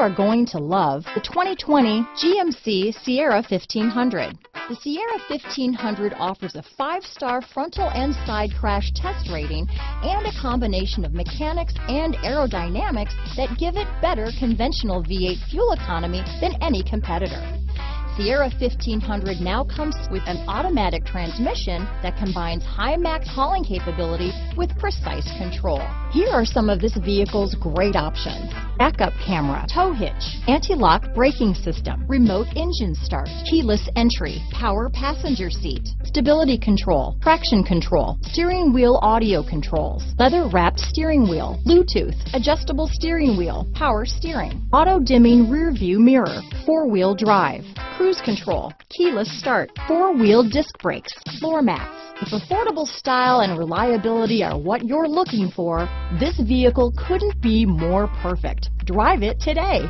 are going to love the 2020 GMC Sierra 1500. The Sierra 1500 offers a five-star frontal and side crash test rating and a combination of mechanics and aerodynamics that give it better conventional V8 fuel economy than any competitor. Sierra 1500 now comes with an automatic transmission that combines high max hauling capability with precise control. Here are some of this vehicle's great options. Backup camera, tow hitch, anti-lock braking system, remote engine start, keyless entry, power passenger seat, stability control, traction control, steering wheel audio controls, leather wrapped steering wheel, Bluetooth, adjustable steering wheel, power steering, auto dimming rear view mirror, four wheel drive, cruise control, keyless start, four-wheel disc brakes, floor mats. If affordable style and reliability are what you're looking for, this vehicle couldn't be more perfect. Drive it today.